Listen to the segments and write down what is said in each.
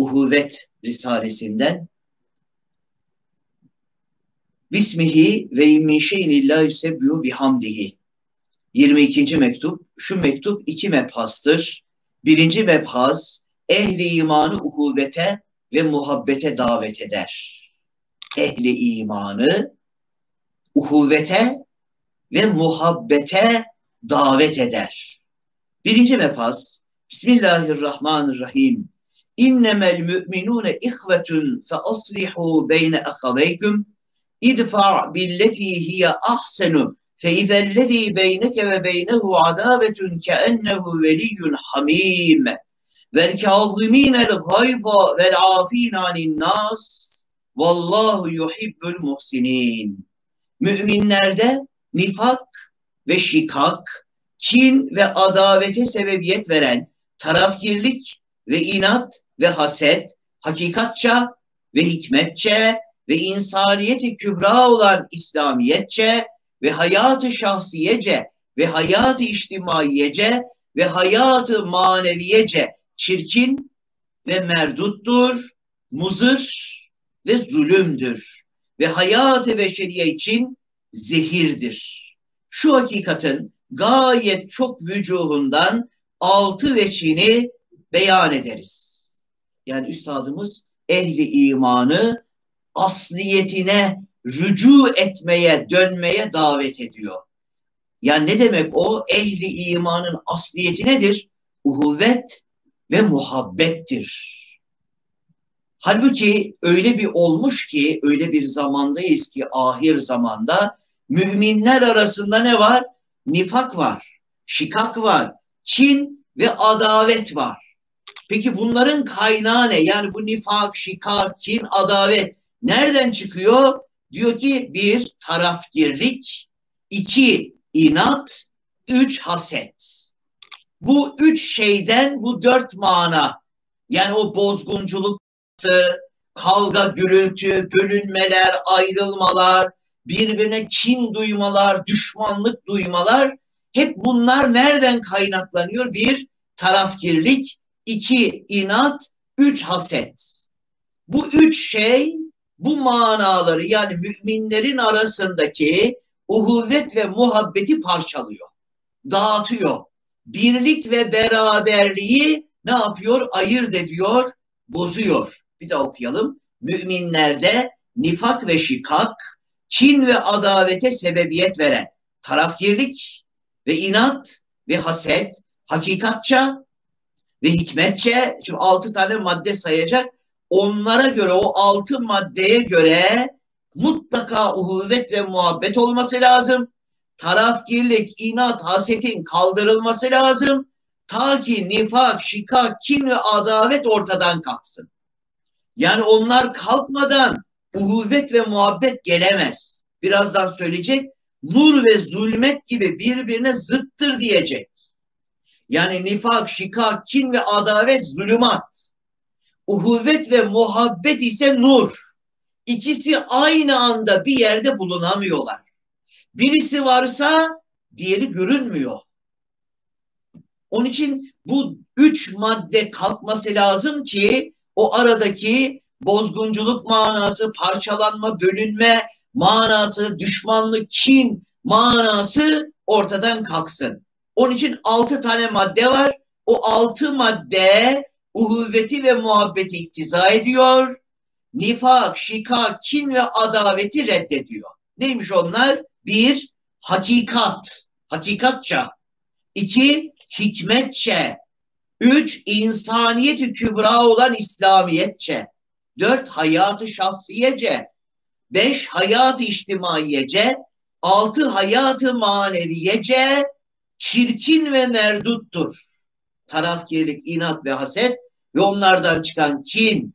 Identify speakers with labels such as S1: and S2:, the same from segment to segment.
S1: Uhuvvet Risalesinden Bismihi ve min şeyin illa yusebbihu bihamdihi 22. mektup. Şu mektup iki mebhastır. Birinci mebhas ehli imanı uhuvvete ve muhabbete davet eder. Ehli imanı uhuvvete ve muhabbete davet eder. Birinci mebhas Bismillahirrahmanirrahim. İnnemel müminune ihvetun fe aslihu beyne ahaveyküm idfa billeti hiye ahsenu fe izellezî beyneke ve beynehu adavetun keennehu veliyyun hamim vel kâzimînel gayza vel afîn anin nas vallahu yuhibbul muhsinin. Müminlerde nifak ve şikak, kin ve adavete sebebiyet veren tarafgirlik ve inat ve haset, hakikatça ve hikmetçe ve insaniyeti kübra olan İslamiyetçe ve hayatı şahsiyece ve hayatı içtimaiyece ve hayatı maneviyece çirkin ve merduttur, muzır ve zulümdür ve hayat-ı beşeriye için zehirdir. Şu hakikatin gayet çok vücuhundan altı veçini beyan ederiz. Yani üstadımız ehli imanı asliyetine rücu etmeye, dönmeye davet ediyor. Yani ne demek o? Ehli imanın asliyeti nedir? Uhuvvet ve muhabbettir. Halbuki öyle bir olmuş ki, öyle bir zamandayız ki ahir zamanda müminler arasında ne var? Nifak var, şikak var, kin ve adavet var. Peki bunların kaynağı ne? Yani bu nifak, şikak, kin, adavet nereden çıkıyor? Diyor ki bir tarafgirlik, iki inat, üç haset. Bu üç şeyden bu dört mana yani o bozgunculuk, kavga, gürültü, bölünmeler, ayrılmalar, birbirine kin duymalar, düşmanlık duymalar hep bunlar nereden kaynaklanıyor? Bir, tarafgirlik, iki, inat, üç, haset. Bu üç şey bu manaları yani müminlerin arasındaki uhuvvet ve muhabbeti parçalıyor, dağıtıyor. Birlik ve beraberliği ne yapıyor? Ayırt ediyor, bozuyor. Bir daha okuyalım. Müminlerde nifak ve şikak, kin ve adavete sebebiyet veren tarafgirlik ve inat ve haset, hakikatça ve hikmetçe, şimdi altı tane madde sayacak. Onlara göre, o altı maddeye göre mutlaka uhuvvet ve muhabbet olması lazım. Tarafgirlik, inat, hasetin kaldırılması lazım. Ta ki nifak, şikak, kin ve adavet ortadan kalksın. Yani onlar kalkmadan uhuvvet ve muhabbet gelemez. Birazdan söyleyecek. Nur ve zulmet gibi birbirine zıttır diyecek. Yani nifak, şikak, kin ve adavet zulümat. Uhuvvet ve muhabbet ise nur. İkisi aynı anda bir yerde bulunamıyorlar. Birisi varsa diğeri görünmüyor. Onun için bu üç madde kalkması lazım ki o aradaki bozgunculuk manası, parçalanma, bölünme manası, düşmanlık, kin manası ortadan kalksın. Onun için altı tane madde var. O altı madde uhuvveti ve muhabbeti iktiza ediyor. Nifak, şikak, kin ve adaveti reddediyor. Neymiş onlar? Bir, hakikat, hakikatça. İki, hikmetçe. Üç, insaniyeti kübra olan İslamiyetçe. Dört, hayatı şahsiyece. Beş, hayatı içtimaiyece. Altı, hayatı maneviyece. Çirkin ve merduttur. Tarafkirlik, inat ve haset ve onlardan çıkan kin,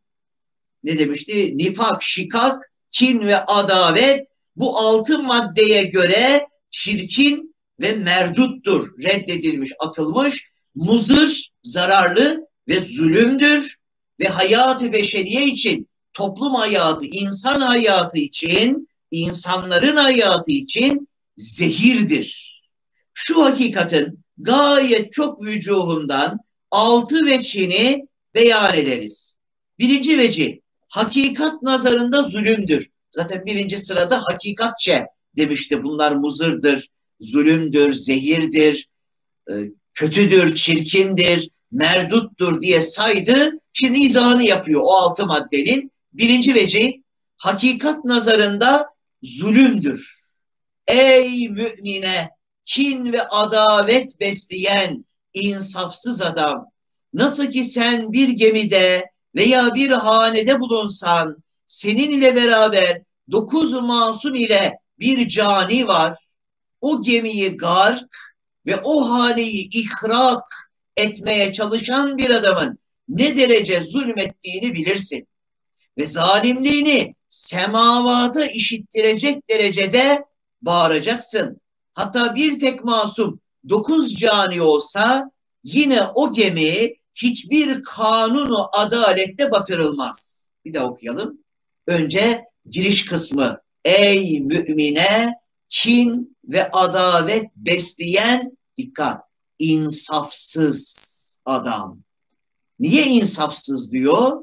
S1: ne demişti? Nifak, şikak, kin ve adavet bu altı maddeye göre çirkin ve merduttur. Reddedilmiş, atılmış, muzır, zararlı ve zulümdür ve hayatı beşeriye için, toplum hayatı, insan hayatı için, insanların hayatı için zehirdir. Şu hakikatin gayet çok vücuhundan altı veçini beyan ederiz. Birinci veci hakikat nazarında zulümdür. Zaten birinci sırada hakikatçe demişti. Bunlar muzırdır, zulümdür, zehirdir, e, kötüdür, çirkindir, merduttur diye saydı. Şimdi izahını yapıyor o altı maddenin. Birinci veci hakikat nazarında zulümdür. Ey mümine kin ve adavet besleyen insafsız adam. Nasıl ki sen bir gemide veya bir hanede bulunsan senin ile beraber dokuz masum ile bir cani var. O gemiyi gark ve o haneyi ihrak etmeye çalışan bir adamın ne derece zulmettiğini bilirsin. Ve zalimliğini semavata işittirecek derecede bağıracaksın. Hatta bir tek masum dokuz cani olsa yine o gemi hiçbir kanunu adalette batırılmaz. Bir daha okuyalım. Önce giriş kısmı. Ey mümine kin ve adavet besleyen dikkat insafsız adam. Niye insafsız diyor?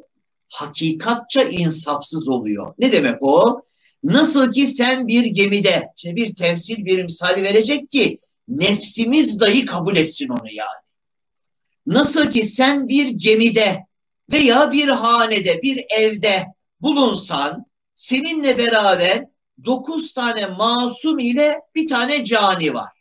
S1: Hakikatça insafsız oluyor. Ne demek o? Nasıl ki sen bir gemide, şimdi bir temsil, bir misal verecek ki nefsimiz dahi kabul etsin onu yani. Nasıl ki sen bir gemide veya bir hanede, bir evde bulunsan, seninle beraber dokuz tane masum ile bir tane cani var.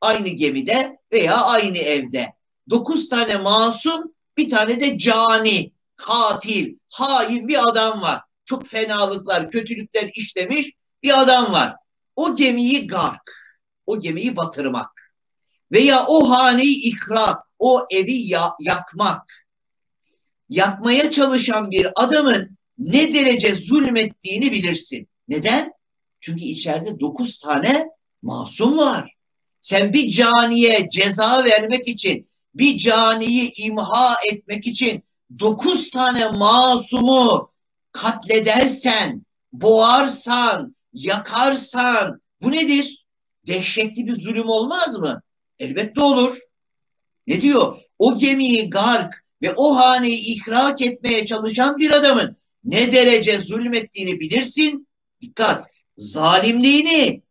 S1: Aynı gemide veya aynı evde. Dokuz tane masum, bir tane de cani, katil, hain bir adam var çok fenalıklar, kötülükler işlemiş bir adam var. O gemiyi gark, o gemiyi batırmak veya o haneyi ikrak, o evi ya yakmak. Yakmaya çalışan bir adamın ne derece zulmettiğini bilirsin. Neden? Çünkü içeride dokuz tane masum var. Sen bir caniye ceza vermek için, bir caniyi imha etmek için dokuz tane masumu katledersen, boğarsan, yakarsan bu nedir? Dehşetli bir zulüm olmaz mı? Elbette olur. Ne diyor? O gemiyi gark ve o haneyi ihrak etmeye çalışan bir adamın ne derece zulmettiğini bilirsin. Dikkat! Zalimliğini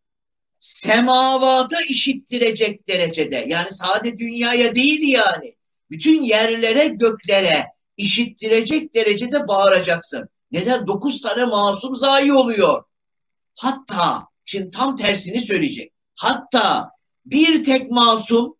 S1: semavata işittirecek derecede yani sadece dünyaya değil yani bütün yerlere göklere işittirecek derecede bağıracaksın. Neden? Dokuz tane masum zayi oluyor. Hatta, şimdi tam tersini söyleyecek. Hatta bir tek masum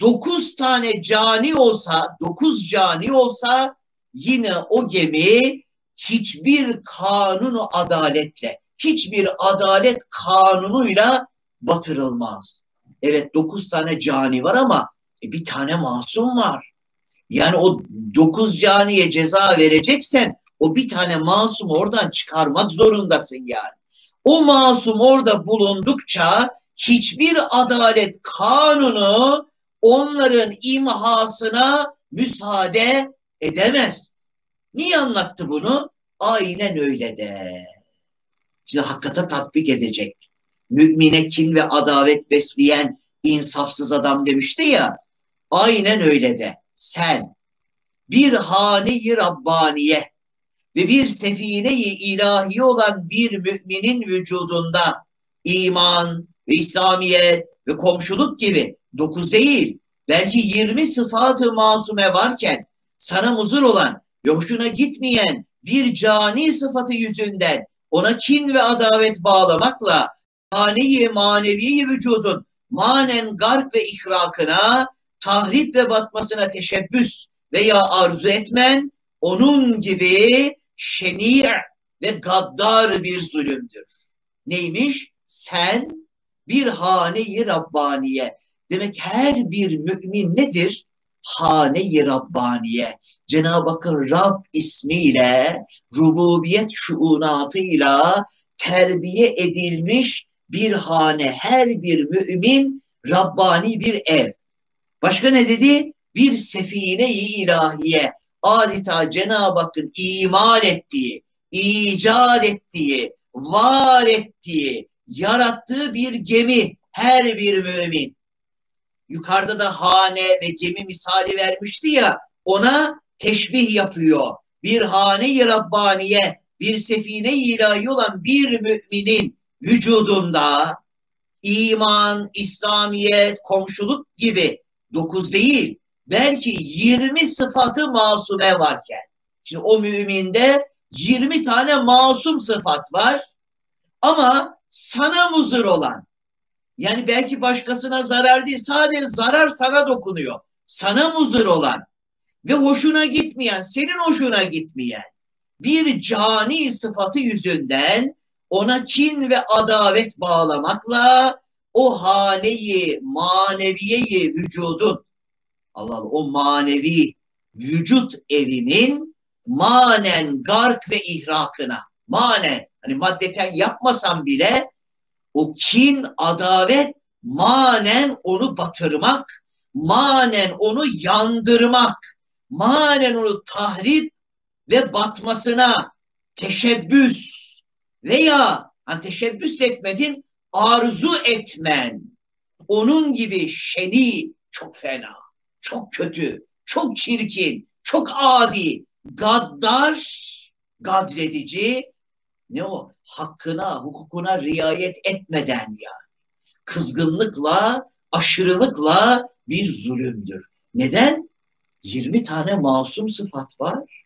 S1: dokuz tane cani olsa, dokuz cani olsa yine o gemi hiçbir kanunu adaletle, hiçbir adalet kanunuyla batırılmaz. Evet dokuz tane cani var ama e, bir tane masum var. Yani o dokuz caniye ceza vereceksen o bir tane masum oradan çıkarmak zorundasın yani. O masum orada bulundukça hiçbir adalet kanunu onların imhasına müsaade edemez. Niye anlattı bunu? Aynen öyle de. Şimdi hakikate tatbik edecek. Mümine kin ve adavet besleyen insafsız adam demişti ya. Aynen öyle de. Sen bir hane-i Rabbaniye ve bir sefine-i ilahi olan bir müminin vücudunda iman ve İslamiyet ve komşuluk gibi dokuz değil belki yirmi sıfatı masume varken sana muzur olan ve hoşuna gitmeyen bir cani sıfatı yüzünden ona kin ve adavet bağlamakla maneyi manevi vücudun manen gark ve ihrakına, tahrip ve batmasına teşebbüs veya arzu etmen onun gibi şeni' ve gaddar bir zulümdür. Neymiş? Sen bir hane-i Rabbaniye. Demek her bir mümin nedir? Hane-i Rabbaniye. Cenab-ı Hakk'ın Rab ismiyle, rububiyet şuunatıyla terbiye edilmiş bir hane, her bir mümin Rabbani bir ev. Başka ne dedi? Bir sefine-i ilahiye adeta Cenab-ı Hakk'ın imal ettiği, icat ettiği, var ettiği, yarattığı bir gemi her bir mümin. Yukarıda da hane ve gemi misali vermişti ya ona teşbih yapıyor. bir hane-i Rabbaniye, bir sefine-i ilahi olan bir müminin vücudunda iman, İslamiyet, komşuluk gibi dokuz değil, belki yirmi sıfatı masume varken, şimdi o müminde yirmi tane masum sıfat var ama sana muzır olan, yani belki başkasına zarar değil, sadece zarar sana dokunuyor. Sana muzır olan ve hoşuna gitmeyen, senin hoşuna gitmeyen bir cani sıfatı yüzünden ona kin ve adavet bağlamakla o haneyi, maneviyeyi vücudun Allah Allah o manevi vücut evinin manen gark ve ihrakına manen hani maddeten yapmasam bile o kin, adavet manen onu batırmak, manen onu yandırmak, manen onu tahrip ve batmasına teşebbüs veya hani teşebbüs etmedin arzu etmen. Onun gibi şeni çok fena, çok kötü, çok çirkin, çok adi, gaddar, gadredici, ne o? Hakkına, hukukuna riayet etmeden yani. Kızgınlıkla, aşırılıkla bir zulümdür. Neden? 20 tane masum sıfat var.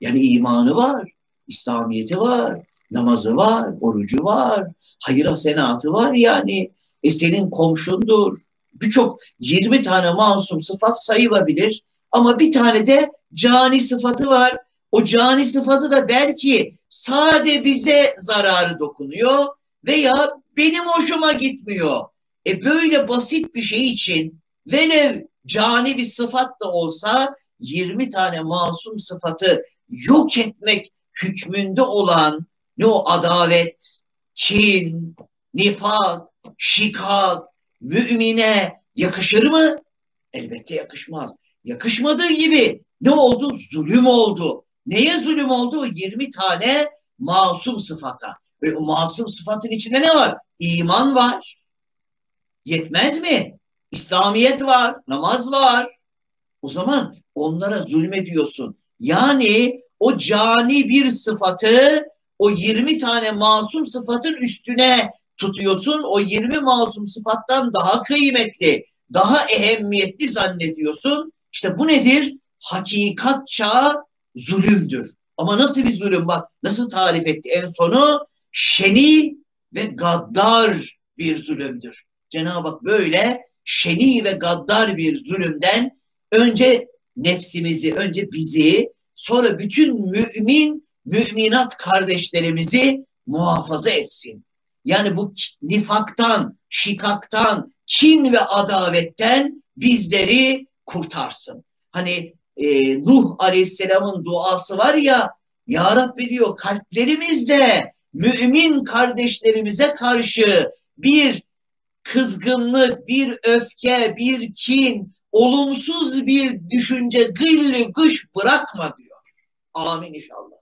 S1: Yani imanı var, İslamiyeti var, namazı var, orucu var, hayır hasenatı var yani. E senin komşundur. Birçok 20 tane masum sıfat sayılabilir ama bir tane de cani sıfatı var. O cani sıfatı da belki sade bize zararı dokunuyor veya benim hoşuma gitmiyor. E böyle basit bir şey için velev cani bir sıfat da olsa 20 tane masum sıfatı yok etmek hükmünde olan ne o adavet, kin, nifak, şikak, mümine yakışır mı? Elbette yakışmaz. Yakışmadığı gibi ne oldu? Zulüm oldu. Neye zulüm oldu? 20 tane masum sıfata. Ve o masum sıfatın içinde ne var? İman var. Yetmez mi? İslamiyet var, namaz var. O zaman onlara zulmediyorsun. Yani o cani bir sıfatı o 20 tane masum sıfatın üstüne tutuyorsun. O 20 masum sıfattan daha kıymetli, daha ehemmiyetli zannediyorsun. İşte bu nedir? Hakikatça zulümdür. Ama nasıl bir zulüm bak nasıl tarif etti en sonu? Şeni ve gaddar bir zulümdür. Cenab-ı Hak böyle şeni ve gaddar bir zulümden önce nefsimizi, önce bizi, sonra bütün mümin, müminat kardeşlerimizi muhafaza etsin. Yani bu nifaktan, şikaktan, kin ve adavetten bizleri kurtarsın. Hani e, Nuh Aleyhisselam'ın duası var ya Ya Rabbi diyor kalplerimizde mümin kardeşlerimize karşı bir kızgınlık, bir öfke, bir kin, olumsuz bir düşünce, gıllı gış bırakma diyor. Amin inşallah.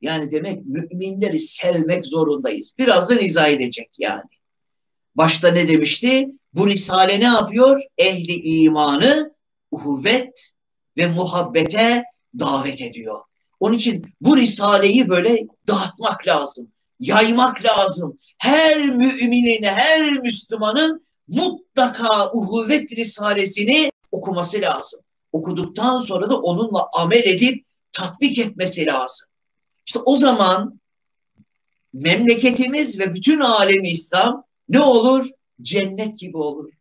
S1: Yani demek müminleri sevmek zorundayız. Birazdan izah edecek yani. Başta ne demişti? Bu risale ne yapıyor? Ehli imanı, uhuvvet ve muhabbete davet ediyor. Onun için bu risaleyi böyle dağıtmak lazım, yaymak lazım. Her müminin, her Müslümanın mutlaka uhuvvet risalesini okuması lazım. Okuduktan sonra da onunla amel edip tatbik etmesi lazım. İşte o zaman memleketimiz ve bütün alemi İslam ne olur? Cennet gibi olur.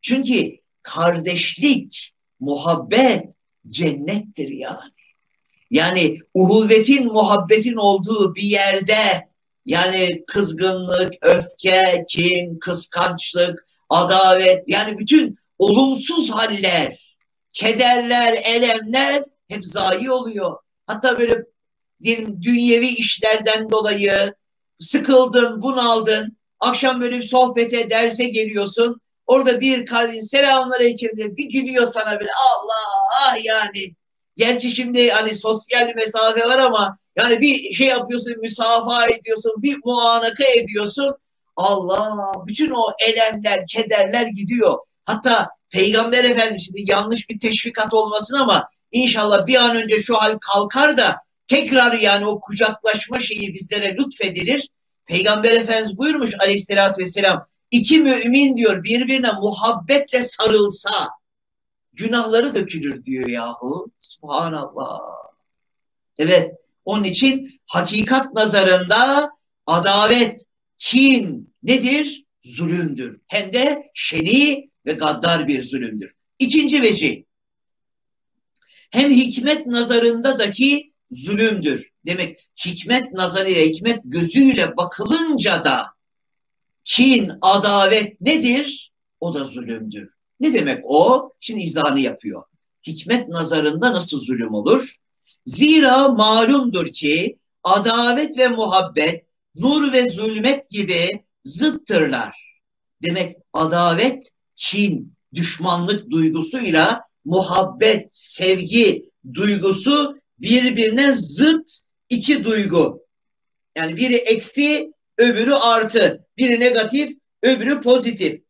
S1: Çünkü kardeşlik, muhabbet cennettir yani. Yani uhuvvetin, muhabbetin olduğu bir yerde yani kızgınlık, öfke, kin, kıskançlık, adavet yani bütün olumsuz haller, kederler, elemler hep zayi oluyor. Hatta böyle diyelim dünyevi işlerden dolayı sıkıldın, bunaldın. Akşam böyle bir sohbete, derse geliyorsun. Orada bir kadın selamünaleyküm diye bir gülüyor sana böyle Allah yani. Gerçi şimdi hani sosyal mesafe var ama yani bir şey yapıyorsun, müsafaha ediyorsun, bir muanaka ediyorsun. Allah bütün o elemler, kederler gidiyor. Hatta Peygamber Efendimiz şimdi yanlış bir teşvikat olmasın ama İnşallah bir an önce şu hal kalkar da tekrar yani o kucaklaşma şeyi bizlere lütfedilir. Peygamber Efendimiz buyurmuş aleyhissalatü vesselam iki mümin diyor birbirine muhabbetle sarılsa günahları dökülür diyor yahu. Subhanallah. Evet onun için hakikat nazarında adavet, kin nedir? Zulümdür. Hem de şeni ve gaddar bir zulümdür. İkinci veci hem hikmet nazarında dahi zulümdür. Demek hikmet nazarıyla, hikmet gözüyle bakılınca da kin, adavet nedir? O da zulümdür. Ne demek o? Şimdi izahını yapıyor. Hikmet nazarında nasıl zulüm olur? Zira malumdur ki adavet ve muhabbet, nur ve zulmet gibi zıttırlar. Demek adavet, kin, düşmanlık duygusuyla muhabbet, sevgi duygusu birbirine zıt iki duygu. Yani biri eksi, öbürü artı. Biri negatif, öbürü pozitif.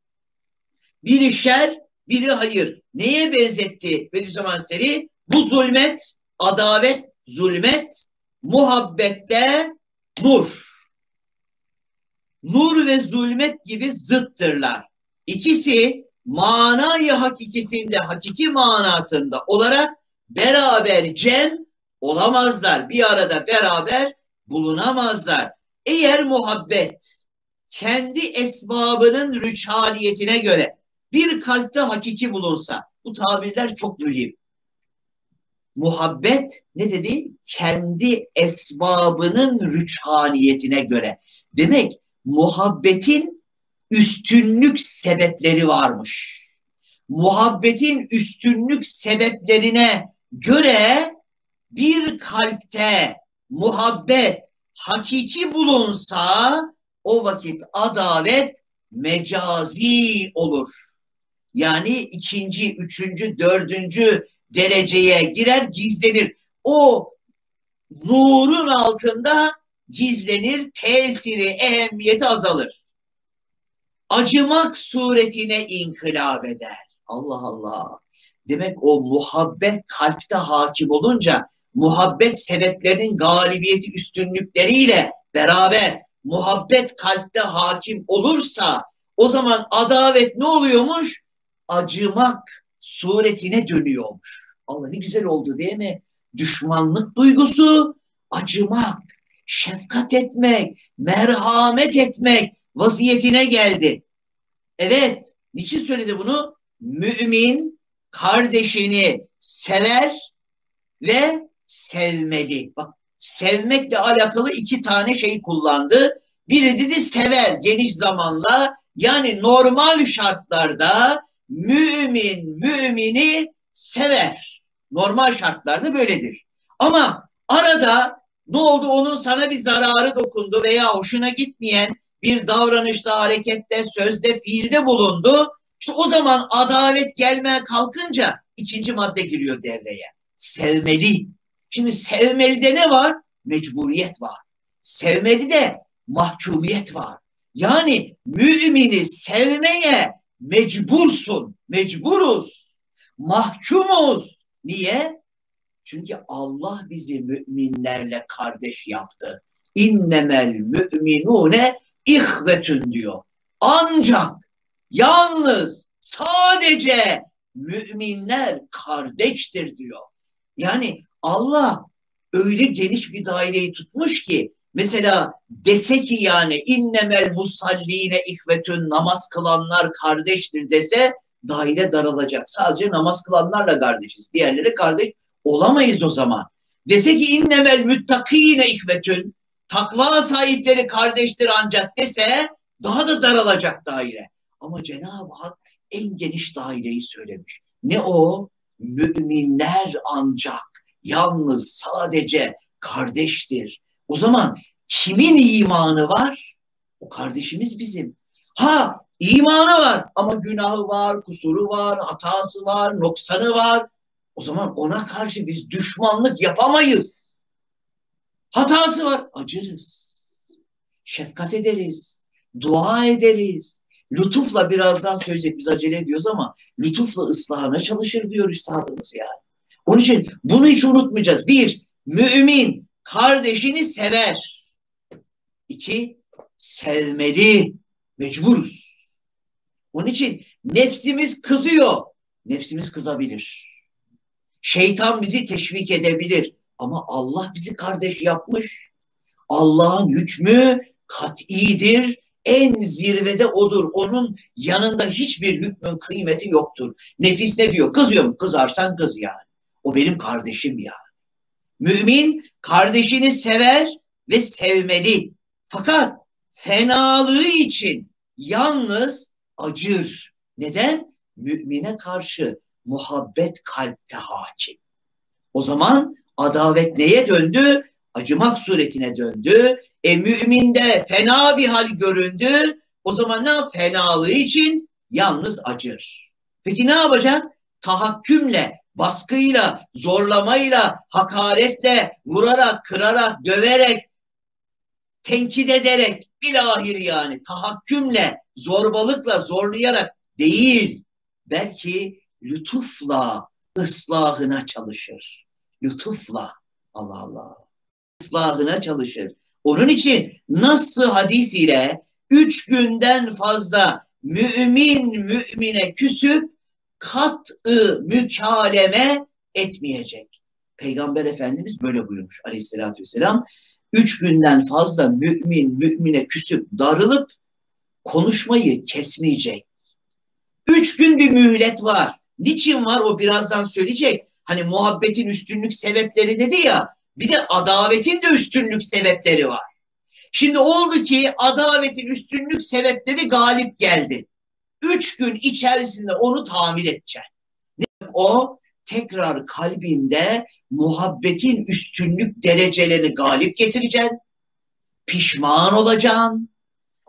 S1: Biri şer, biri hayır. Neye benzetti Bediüzzaman Hazretleri? Bu zulmet, adavet, zulmet, muhabbette nur. Nur ve zulmet gibi zıttırlar. İkisi manayı hakikisinde, hakiki manasında olarak beraber cem olamazlar. Bir arada beraber bulunamazlar. Eğer muhabbet kendi esbabının rüçhaliyetine göre bir kalpte hakiki bulunsa, bu tabirler çok mühim. Muhabbet ne dedi? Kendi esbabının rüçhaniyetine göre. Demek muhabbetin üstünlük sebepleri varmış. Muhabbetin üstünlük sebeplerine göre bir kalpte muhabbet hakiki bulunsa o vakit adavet mecazi olur. Yani ikinci, üçüncü, dördüncü dereceye girer gizlenir. O nurun altında gizlenir, tesiri, ehemmiyeti azalır. Acımak suretine inkılap eder. Allah Allah. Demek o muhabbet kalpte hakim olunca muhabbet sebeplerinin galibiyeti üstünlükleriyle beraber muhabbet kalpte hakim olursa o zaman adavet ne oluyormuş? Acımak suretine dönüyormuş. Allah ne güzel oldu değil mi? Düşmanlık duygusu, acımak, şefkat etmek, merhamet etmek vaziyetine geldi. Evet, niçin söyledi bunu? Mümin kardeşini sever ve sevmeli. Bak sevmekle alakalı iki tane şey kullandı. Biri dedi sever geniş zamanla yani normal şartlarda mümin mümini sever. Normal şartlarda böyledir. Ama arada ne oldu onun sana bir zararı dokundu veya hoşuna gitmeyen bir davranışta, harekette, sözde, fiilde bulundu. İşte o zaman adalet gelmeye kalkınca ikinci madde giriyor devreye. Sevmeli. Şimdi sevmelide ne var? Mecburiyet var. Sevmelide mahkumiyet var. Yani mümini sevmeye mecbursun. Mecburuz. Mahkumuz. Niye? Çünkü Allah bizi müminlerle kardeş yaptı. İnnemel müminune ihvetün diyor. Ancak yalnız sadece müminler kardeştir diyor. Yani Allah öyle geniş bir daireyi tutmuş ki mesela dese ki yani innemel musalline ihvetün namaz kılanlar kardeştir dese daire daralacak. Sadece namaz kılanlarla kardeşiz. Diğerleri kardeş olamayız o zaman. Dese ki innemel müttakine ihvetün takva sahipleri kardeştir ancak dese daha da daralacak daire. Ama Cenab-ı Hak en geniş daireyi söylemiş. Ne o? Müminler ancak yalnız sadece kardeştir. O zaman kimin imanı var? O kardeşimiz bizim. Ha imanı var ama günahı var, kusuru var, hatası var, noksanı var. O zaman ona karşı biz düşmanlık yapamayız. Hatası var, acırız. Şefkat ederiz, dua ederiz. Lütufla birazdan söyleyecek biz acele ediyoruz ama lütufla ıslahına çalışır diyor üstadımız yani. Onun için bunu hiç unutmayacağız. Bir, mümin kardeşini sever. İki, sevmeli. Mecburuz. Onun için nefsimiz kızıyor. Nefsimiz kızabilir. Şeytan bizi teşvik edebilir. Ama Allah bizi kardeş yapmış. Allah'ın hükmü kat'idir. En zirvede odur. Onun yanında hiçbir hükmün kıymeti yoktur. Nefis ne diyor? Kızıyor mu? Kızarsan kız yani. O benim kardeşim ya. Mümin kardeşini sever ve sevmeli. Fakat fenalığı için yalnız acır. Neden? Mümine karşı muhabbet kalpte hakim. O zaman adavet neye döndü? Acımak suretine döndü. E müminde fena bir hal göründü. O zaman ne Fenalığı için yalnız acır. Peki ne yapacak? Tahakkümle, baskıyla, zorlamayla, hakaretle, vurarak, kırarak, döverek, tenkit ederek, bilahir yani tahakkümle, zorbalıkla, zorlayarak değil, belki lütufla ıslahına çalışır. Lütufla. Allah Allah. Islahına çalışır. Onun için nasıl hadis ile üç günden fazla mümin mümine küsüp kat'ı mükaleme etmeyecek. Peygamber Efendimiz böyle buyurmuş aleyhissalatü vesselam. Üç günden fazla mümin mümine küsüp darılıp konuşmayı kesmeyecek. Üç gün bir mühlet var. Niçin var o birazdan söyleyecek. Hani muhabbetin üstünlük sebepleri dedi ya bir de adavetin de üstünlük sebepleri var. Şimdi oldu ki adavetin üstünlük sebepleri galip geldi. Üç gün içerisinde onu tamir edeceksin. Ne o? Tekrar kalbinde muhabbetin üstünlük derecelerini galip getireceksin. Pişman olacaksın.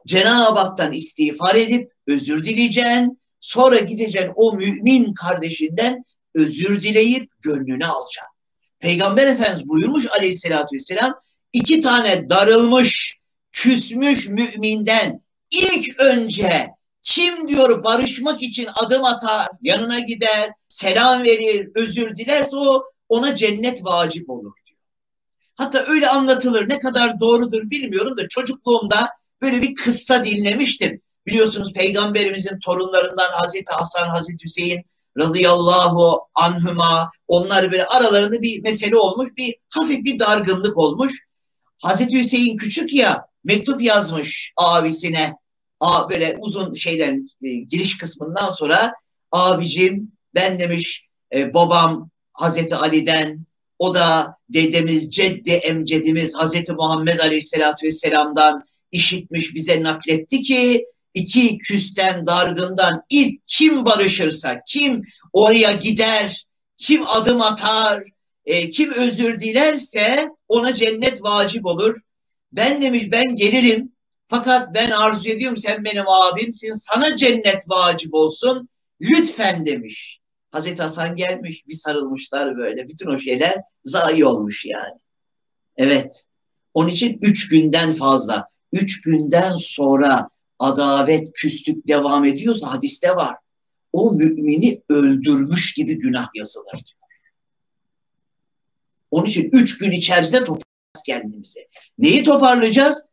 S1: Cenab-ı Hak'tan istiğfar edip özür dileyeceksin. Sonra gideceksin o mümin kardeşinden özür dileyip gönlünü alacaksın. Peygamber Efendimiz buyurmuş aleyhissalatü vesselam iki tane darılmış, küsmüş müminden ilk önce kim diyor barışmak için adım atar, yanına gider, selam verir, özür dilerse o ona cennet vacip olur diyor. Hatta öyle anlatılır. Ne kadar doğrudur bilmiyorum da çocukluğumda böyle bir kıssa dinlemiştim. Biliyorsunuz peygamberimizin torunlarından Hazreti Hasan, Hazreti Hüseyin radıyallahu anhüma onlar böyle aralarında bir mesele olmuş. Bir hafif bir dargınlık olmuş. Hazreti Hüseyin küçük ya mektup yazmış abisine. A, böyle uzun şeyden e, giriş kısmından sonra abicim ben demiş e, babam Hazreti Ali'den o da dedemiz ceddi emcedimiz Hazreti Muhammed Aleyhisselatü Vesselam'dan işitmiş bize nakletti ki iki küsten dargından ilk kim barışırsa, kim oraya gider, kim adım atar, e, kim özür dilerse ona cennet vacip olur. Ben demiş ben gelirim fakat ben arzu ediyorum sen benim abimsin sana cennet vacip olsun lütfen demiş. Hazreti Hasan gelmiş bir sarılmışlar böyle bütün o şeyler zayi olmuş yani. Evet onun için üç günden fazla üç günden sonra adavet, küslük devam ediyorsa hadiste var. O mümini öldürmüş gibi günah yazılır diyor. Onun için üç gün içerisinde toparlayacağız kendimizi. Neyi toparlayacağız?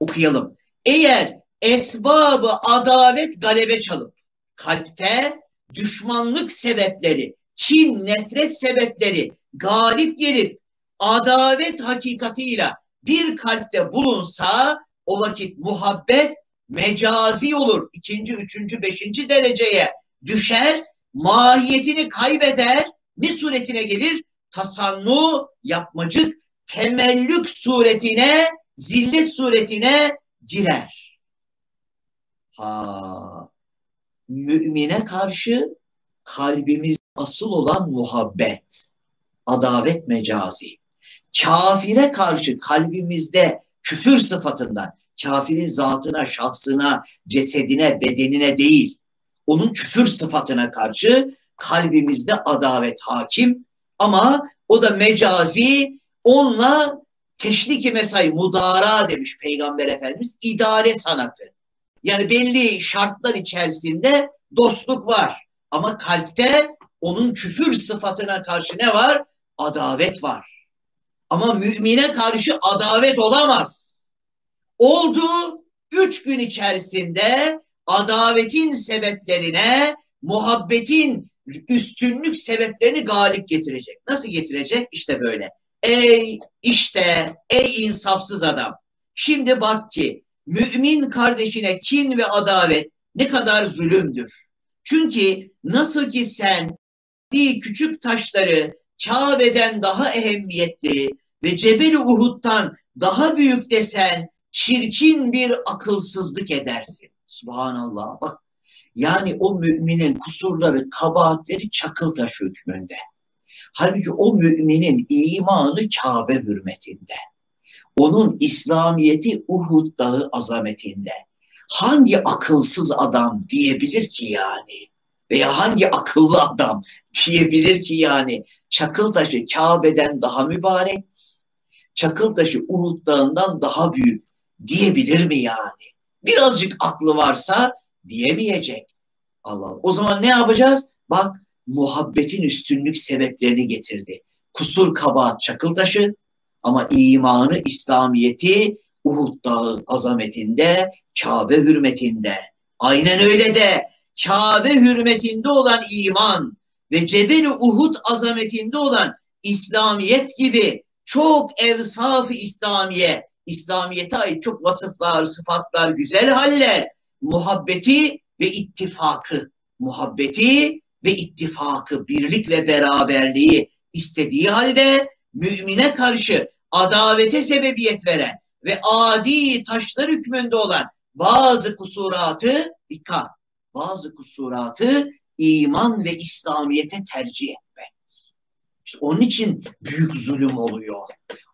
S1: Okuyalım. Eğer esbabı adavet galebe çalıp kalpte düşmanlık sebepleri, kin, nefret sebepleri galip gelip adavet hakikatiyle bir kalpte bulunsa o vakit muhabbet mecazi olur. ikinci, üçüncü, beşinci dereceye düşer, mahiyetini kaybeder, ne suretine gelir? Tasannu, yapmacık, temellük suretine, zillet suretine girer. Ha, mümine karşı kalbimiz asıl olan muhabbet, adavet mecazi. Kafire karşı kalbimizde küfür sıfatından, kafirin zatına, şahsına, cesedine, bedenine değil, onun küfür sıfatına karşı kalbimizde adavet hakim ama o da mecazi onunla teşrik-i mesai mudara demiş Peygamber Efendimiz idare sanatı. Yani belli şartlar içerisinde dostluk var ama kalpte onun küfür sıfatına karşı ne var? Adavet var. Ama mümine karşı adavet olamaz. Oldu üç gün içerisinde adavetin sebeplerine, muhabbetin üstünlük sebeplerini galip getirecek. Nasıl getirecek? İşte böyle. Ey işte ey insafsız adam. Şimdi bak ki mümin kardeşine kin ve adavet ne kadar zulümdür. Çünkü nasıl ki sen bir küçük taşları Kabe'den daha ehemmiyetli ve Cebel-i Uhud'dan daha büyük desen çirkin bir akılsızlık edersin. Subhanallah bak. Yani o müminin kusurları, kabahatleri çakıl taşı hükmünde. Halbuki o müminin imanı Kabe hürmetinde. Onun İslamiyeti Uhud dağı azametinde. Hangi akılsız adam diyebilir ki yani? Veya hangi akıllı adam diyebilir ki yani çakıl taşı Kabe'den daha mübarek, çakıl taşı Uhud dağından daha büyük diyebilir mi yani? Birazcık aklı varsa diyemeyecek. Allah O zaman ne yapacağız? Bak muhabbetin üstünlük sebeplerini getirdi. Kusur kabahat çakıl taşı ama imanı İslamiyeti Uhud dağı azametinde, Kabe hürmetinde. Aynen öyle de Kabe hürmetinde olan iman ve Cebel-i Uhud azametinde olan İslamiyet gibi çok evsaf-ı İslamiye, İslamiyete ait çok vasıflar, sıfatlar, güzel haller, muhabbeti ve ittifakı, muhabbeti ve ittifakı, birlik ve beraberliği istediği halde mümine karşı adavete sebebiyet veren ve adi taşlar hükmünde olan bazı kusuratı dikkat, bazı kusuratı iman ve İslamiyete tercih etmek. İşte onun için büyük zulüm oluyor.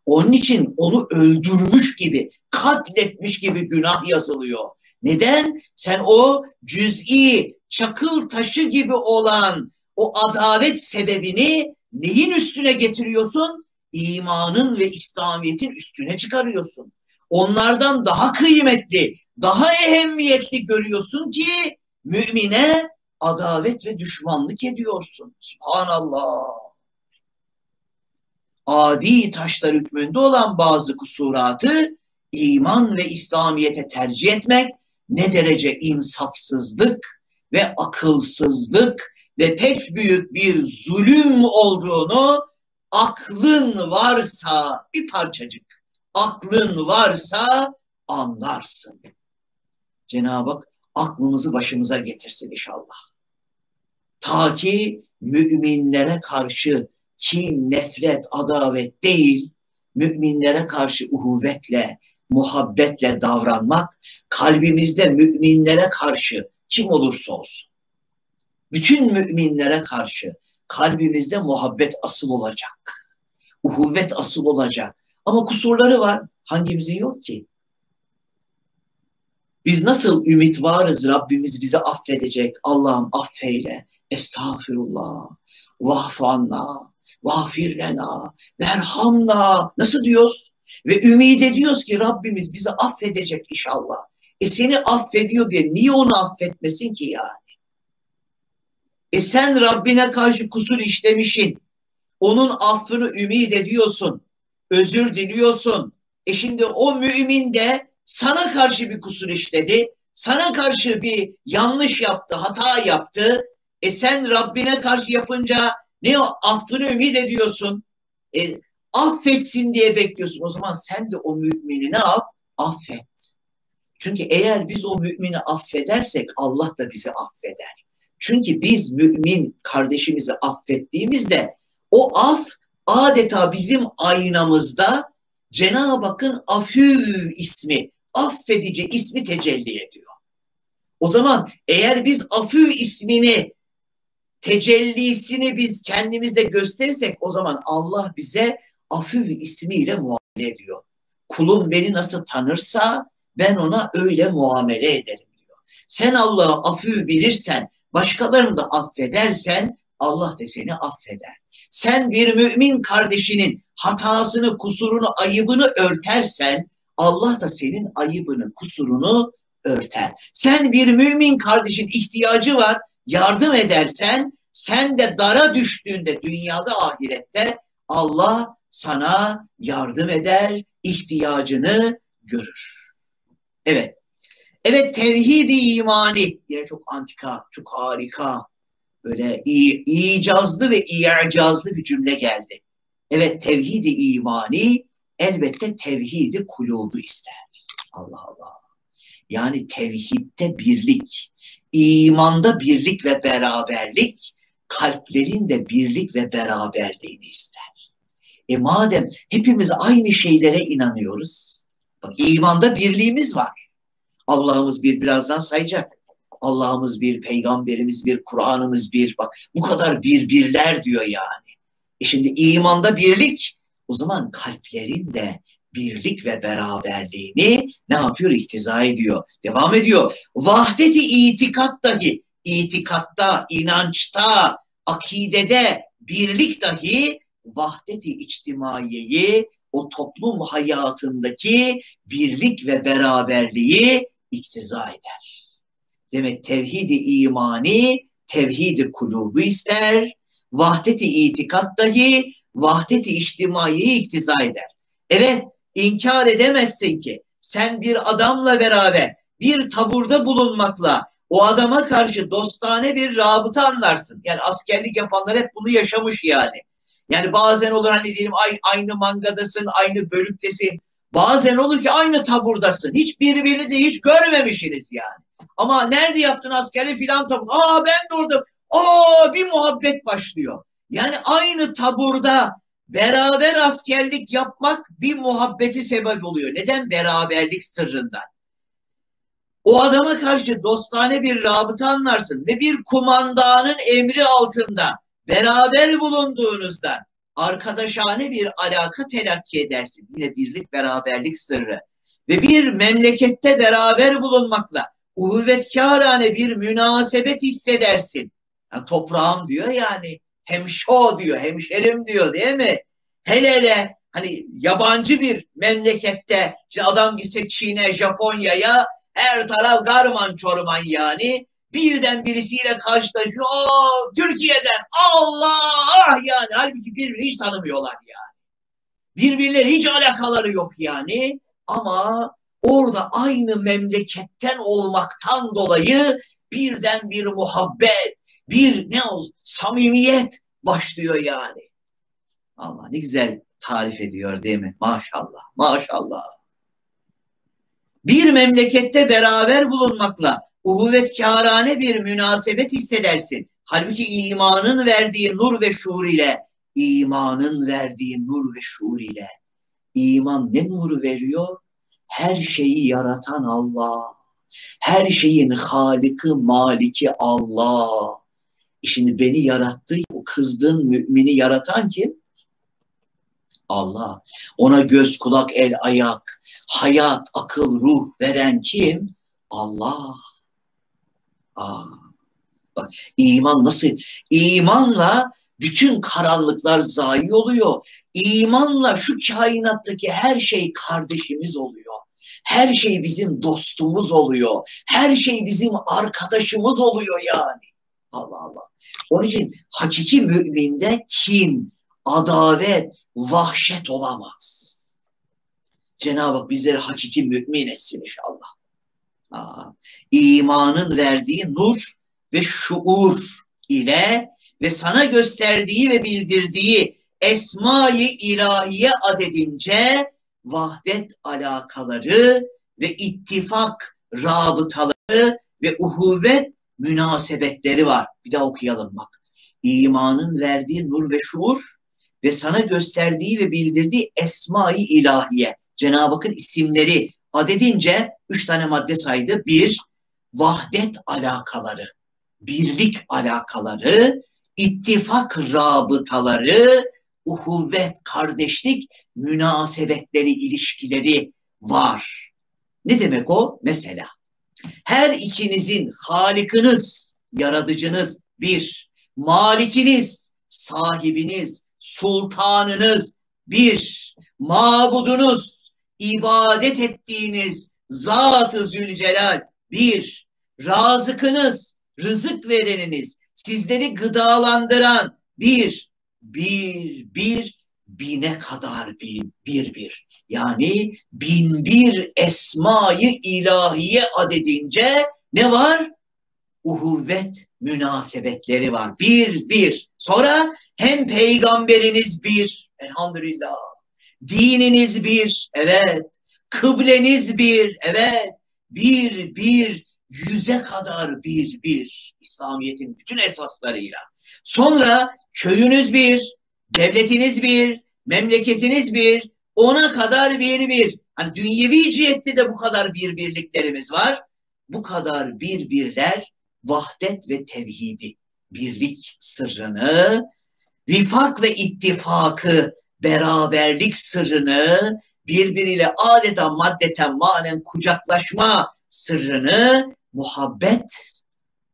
S1: Onun için onu öldürmüş gibi, katletmiş gibi günah yazılıyor. Neden? Sen o cüz'i, çakıl taşı gibi olan o adavet sebebini neyin üstüne getiriyorsun? İmanın ve İslamiyet'in üstüne çıkarıyorsun. Onlardan daha kıymetli, daha ehemmiyetli görüyorsun ki mümine adavet ve düşmanlık ediyorsun. Subhanallah. Adi taşlar hükmünde olan bazı kusuratı iman ve İslamiyet'e tercih etmek ne derece insafsızlık ve akılsızlık ve pek büyük bir zulüm olduğunu aklın varsa bir parçacık aklın varsa anlarsın. Cenab-ı Hak aklımızı başımıza getirsin inşallah. Ta ki müminlere karşı kin, nefret, adavet değil, müminlere karşı uhuvvetle, muhabbetle davranmak, kalbimizde müminlere karşı kim olursa olsun, bütün müminlere karşı kalbimizde muhabbet asıl olacak. Uhuvvet asıl olacak. Ama kusurları var. Hangimizin yok ki? Biz nasıl ümit varız Rabbimiz bizi affedecek. Allah'ım affeyle. Estağfirullah. Vahfanna. Vahfirlena. Verhamna. Nasıl diyoruz? Ve ümit ediyoruz ki Rabbimiz bizi affedecek inşallah. E seni affediyor diye niye onu affetmesin ki yani? E sen Rabbine karşı kusur işlemişsin. Onun affını ümit ediyorsun. Özür diliyorsun. E şimdi o mümin de sana karşı bir kusur işledi. Sana karşı bir yanlış yaptı, hata yaptı. E sen Rabbine karşı yapınca ne o affını ümit ediyorsun. E, affetsin diye bekliyorsun. O zaman sen de o mümini ne yap? Affet. Çünkü eğer biz o mümini affedersek Allah da bizi affeder. Çünkü biz mümin kardeşimizi affettiğimizde o af adeta bizim aynamızda Cenab-ı Hakk'ın afü ismi, affedici ismi tecelli ediyor. O zaman eğer biz afü ismini tecellisini biz kendimizde gösterirsek o zaman Allah bize afü ismiyle muamele ediyor. Kulum beni nasıl tanırsa ben ona öyle muamele ederim diyor. Sen Allah'ı afü bilirsen, başkalarını da affedersen Allah da seni affeder. Sen bir mümin kardeşinin hatasını, kusurunu, ayıbını örtersen Allah da senin ayıbını, kusurunu örter. Sen bir mümin kardeşin ihtiyacı var, yardım edersen sen de dara düştüğünde dünyada ahirette Allah sana yardım eder, ihtiyacını görür. Evet. Evet tevhidi imani yine çok antika, çok harika. Böyle iyi, icazlı ve i'cazlı bir cümle geldi. Evet tevhidi imani elbette tevhidi kulubu ister. Allah Allah. Yani tevhidde birlik, imanda birlik ve beraberlik, kalplerin de birlik ve beraberliğini ister. E madem hepimiz aynı şeylere inanıyoruz, bak imanda birliğimiz var. Allah'ımız bir birazdan sayacak. Allah'ımız bir, peygamberimiz bir, Kur'an'ımız bir. Bak bu kadar birbirler diyor yani. E şimdi imanda birlik, o zaman kalplerin de birlik ve beraberliğini ne yapıyor? İhtiza ediyor. Devam ediyor. Vahdeti itikat dahi, itikatta, inançta, akidede birlik dahi vahdeti içtimaiyeyi, o toplum hayatındaki birlik ve beraberliği iktiza eder. Demek tevhidi imani, tevhidi kulubu ister, vahdeti itikat dahi vahdeti içtimaiyeyi iktiza eder. Evet inkar edemezsin ki sen bir adamla beraber bir taburda bulunmakla o adama karşı dostane bir rabıta anlarsın. Yani askerlik yapanlar hep bunu yaşamış yani. Yani bazen olur hani diyelim aynı mangadasın, aynı bölüktesin. Bazen olur ki aynı taburdasın. Hiç birbirinizi hiç görmemişsiniz yani. Ama nerede yaptın askerlik filan tabur? Aa ben de orada. Aa bir muhabbet başlıyor. Yani aynı taburda beraber askerlik yapmak bir muhabbeti sebep oluyor. Neden? Beraberlik sırrından. O adama karşı dostane bir rabıta anlarsın ve bir kumandanın emri altında beraber bulunduğunuzda arkadaşane bir alaka telakki edersin. Yine birlik beraberlik sırrı. Ve bir memlekette beraber bulunmakla uhuvvetkârane bir münasebet hissedersin. Yani toprağım diyor yani hemşo diyor, hemşerim diyor değil mi? Hele hele hani yabancı bir memlekette adam gitse Çin'e, Japonya'ya her taraf garman çorman yani. Birden birisiyle karşılaşıyor. O Türkiye'den Allah yani. Halbuki birbirini hiç tanımıyorlar yani. Birbirleri hiç alakaları yok yani. Ama orada aynı memleketten olmaktan dolayı birden bir muhabbet, bir ne olsun samimiyet başlıyor yani. Allah ne güzel tarif ediyor değil mi? Maşallah, maşallah. Bir memlekette beraber bulunmakla uhuvvetkârane bir münasebet hissedersin. Halbuki imanın verdiği nur ve şuur ile, imanın verdiği nur ve şuur ile, iman ne nuru veriyor? Her şeyi yaratan Allah. Her şeyin haliki, maliki Allah. E şimdi beni yarattı, o kızdığın mümini yaratan kim? Allah. Ona göz, kulak, el, ayak, hayat, akıl, ruh veren kim? Allah. Aa, bak iman nasıl? İmanla bütün karanlıklar zayi oluyor. İmanla şu kainattaki her şey kardeşimiz oluyor. Her şey bizim dostumuz oluyor. Her şey bizim arkadaşımız oluyor yani. Allah Allah. Onun için hakiki müminde kin, adalet, vahşet olamaz. Cenab-ı Hak bizleri hakiki mümin etsin inşallah. Aa, imanın verdiği nur ve şuur ile ve sana gösterdiği ve bildirdiği esma-i ilahiye adedince vahdet alakaları ve ittifak rabıtaları ve uhuvvet münasebetleri var. Bir daha okuyalım bak. İmanın verdiği nur ve şuur ve sana gösterdiği ve bildirdiği esma-i ilahiye. Cenab-ı Hakk'ın isimleri adedince üç tane madde saydı. Bir, vahdet alakaları, birlik alakaları, ittifak rabıtaları, uhuvvet, kardeşlik, münasebetleri, ilişkileri var. Ne demek o? Mesela her ikinizin halikiniz, yaratıcınız bir, malikiniz, sahibiniz, sultanınız bir, mabudunuz, ibadet ettiğiniz Zat-ı Zülcelal bir, razıkınız, rızık vereniniz, sizleri gıdalandıran bir, bir, bir, bine kadar bir, bir, bir. Yani bin bir esmayı ilahiye adedince ne var? Uhuvvet münasebetleri var. Bir, bir. Sonra hem peygamberiniz bir, elhamdülillah. Dininiz bir, evet. Kıbleniz bir, evet. Bir, bir, yüze kadar bir, bir. İslamiyet'in bütün esaslarıyla. Sonra köyünüz bir, devletiniz bir, memleketiniz bir, ona kadar bir bir. Hani dünyevi cihette de bu kadar bir birliklerimiz var. Bu kadar bir birler vahdet ve tevhidi, birlik sırrını, vifak ve ittifakı, beraberlik sırrını, birbiriyle adeta maddeten manen kucaklaşma sırrını, muhabbet,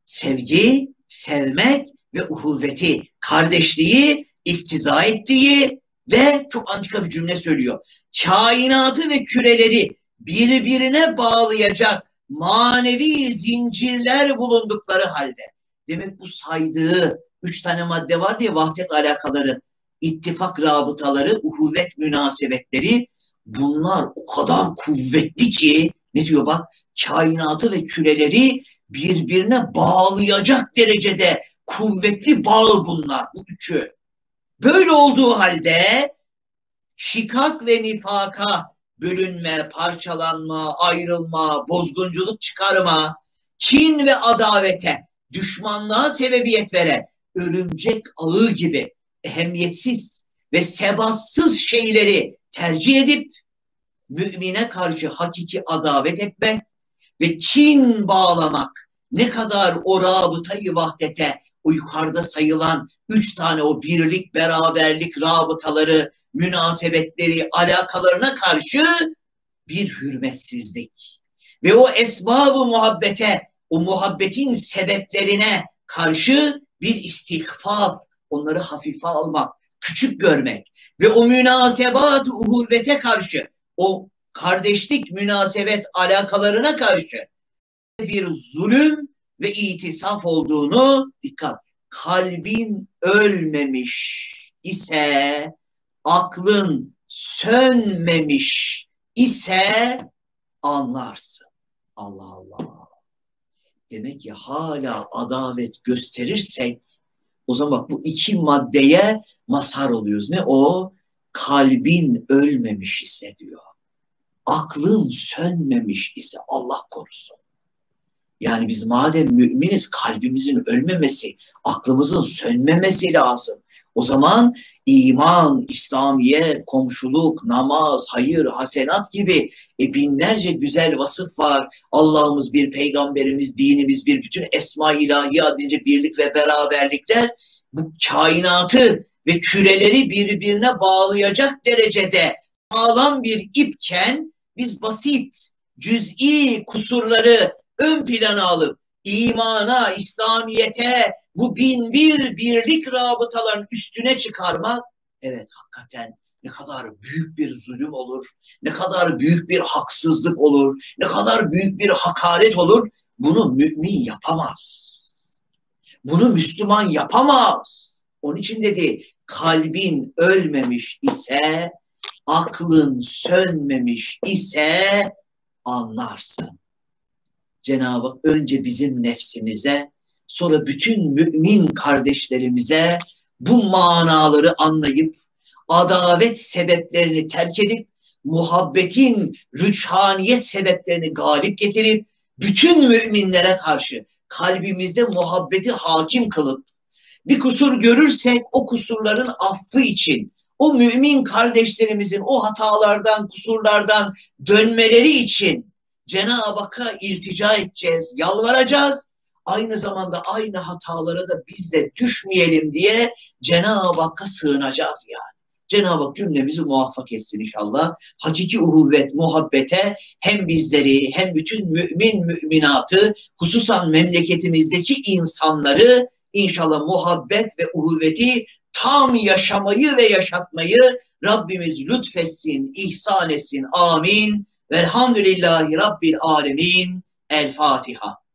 S1: sevgi, sevmek ve uhuvveti, kardeşliği iktiza ettiği ve çok antika bir cümle söylüyor. Kainatı ve küreleri birbirine bağlayacak manevi zincirler bulundukları halde. Demek bu saydığı üç tane madde var diye vahdet alakaları, ittifak rabıtaları, uhuvvet münasebetleri bunlar o kadar kuvvetli ki ne diyor bak kainatı ve küreleri birbirine bağlayacak derecede kuvvetli bağ bunlar bu üçü. Böyle olduğu halde şikak ve nifaka bölünme, parçalanma, ayrılma, bozgunculuk çıkarma, kin ve adavete, düşmanlığa sebebiyet veren örümcek ağı gibi ehemmiyetsiz ve sebatsız şeyleri tercih edip mümine karşı hakiki adavet etmek ve kin bağlamak ne kadar o rabıtayı vahdete o yukarıda sayılan üç tane o birlik, beraberlik rabıtaları, münasebetleri, alakalarına karşı bir hürmetsizlik. Ve o esbabı muhabbete, o muhabbetin sebeplerine karşı bir istihfaf, onları hafife almak, küçük görmek ve o münasebat uhuvvete karşı, o kardeşlik münasebet alakalarına karşı bir zulüm ve itisaf olduğunu dikkat. Kalbin ölmemiş ise aklın sönmemiş ise anlarsın. Allah Allah. Demek ki hala adavet gösterirsek o zaman bak bu iki maddeye mazhar oluyoruz. Ne o? Kalbin ölmemiş ise diyor. Aklın sönmemiş ise Allah korusun. Yani biz madem müminiz kalbimizin ölmemesi, aklımızın sönmemesi lazım. O zaman iman, İslamiyet, komşuluk, namaz, hayır, hasenat gibi e, binlerce güzel vasıf var. Allah'ımız bir, peygamberimiz, dinimiz bir, bütün esma ilahi adınca birlik ve beraberlikler bu kainatı ve küreleri birbirine bağlayacak derecede sağlam bir ipken biz basit, cüz'i kusurları ön plana alıp imana, İslamiyete, bu bin bir birlik rabıtaların üstüne çıkarmak evet hakikaten ne kadar büyük bir zulüm olur, ne kadar büyük bir haksızlık olur, ne kadar büyük bir hakaret olur. Bunu mümin yapamaz. Bunu Müslüman yapamaz. Onun için dedi kalbin ölmemiş ise, aklın sönmemiş ise anlarsın. Cenab-ı önce bizim nefsimize sonra bütün mümin kardeşlerimize bu manaları anlayıp adavet sebeplerini terk edip muhabbetin rüçhaniyet sebeplerini galip getirip bütün müminlere karşı kalbimizde muhabbeti hakim kılıp bir kusur görürsek o kusurların affı için o mümin kardeşlerimizin o hatalardan, kusurlardan dönmeleri için Cenab-ı Hakk'a iltica edeceğiz, yalvaracağız. Aynı zamanda aynı hatalara da biz de düşmeyelim diye Cenab-ı Hakk'a sığınacağız yani. Cenab-ı Hak cümlemizi muvaffak etsin inşallah. Hakiki uhuvvet, muhabbete hem bizleri hem bütün mümin müminatı hususan memleketimizdeki insanları inşallah muhabbet ve uhuvveti tam yaşamayı ve yaşatmayı Rabbimiz lütfetsin, ihsan etsin. Amin. Velhamdülillahi Rabbil Alemin. El Fatiha.